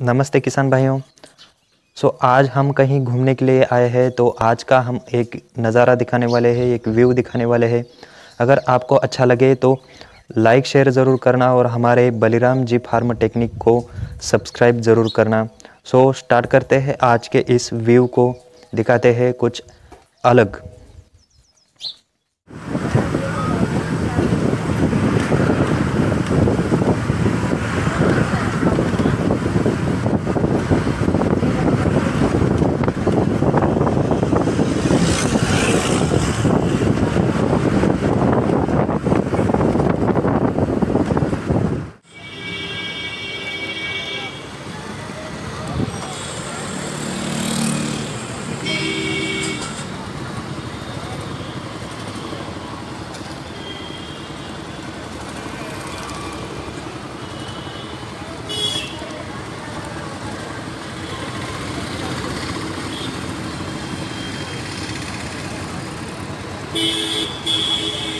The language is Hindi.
नमस्ते किसान भाइयों। सो so, आज हम कहीं घूमने के लिए आए हैं तो आज का हम एक नज़ारा दिखाने वाले हैं एक व्यू दिखाने वाले हैं। अगर आपको अच्छा लगे तो लाइक शेयर ज़रूर करना और हमारे बलिराम जी फार्म टेक्निक को सब्सक्राइब ज़रूर करना। सो so, स्टार्ट करते हैं आज के इस व्यू को दिखाते हैं कुछ अलग। ピーピー